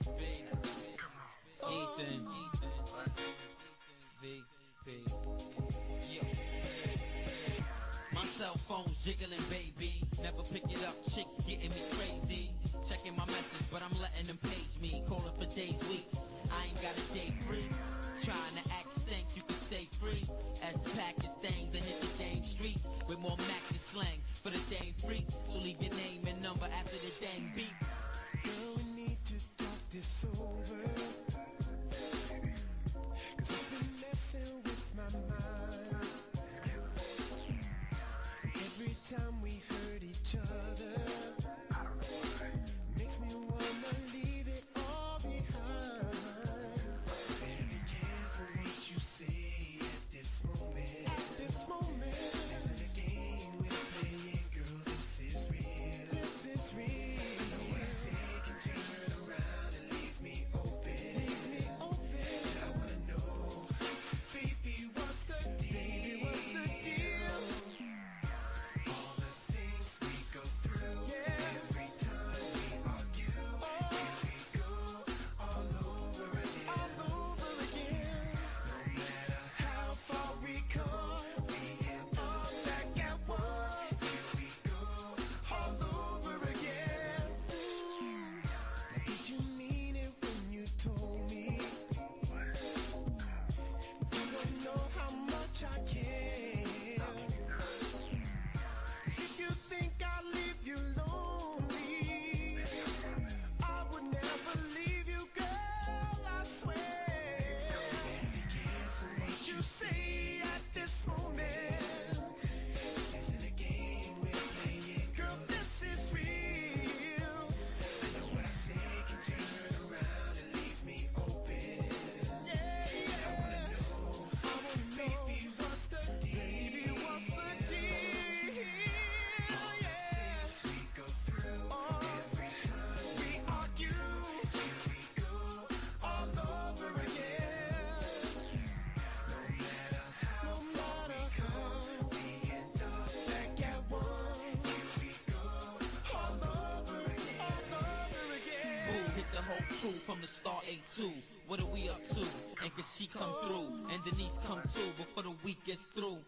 Ethan, VP, yo. My cell phone's jiggling, baby. Never pick it up, chicks getting me crazy. Checking my message, but I'm letting them page me. Calling for days, weeks. I ain't got a day free. Trying to act think you can stay free. As package things and hit the dame streets with more Mac than slang for the dame freak. So leave your name and number. soon. you think I'll leave you alone? from the Star A2 What are we up to? And cause she come through? And Denise come too before the week gets through.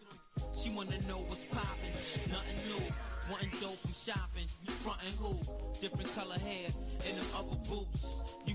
She wanna know what's poppin', nothing new. Wantin' dough from shopping, frontin' who? Different color hair and them upper boots. You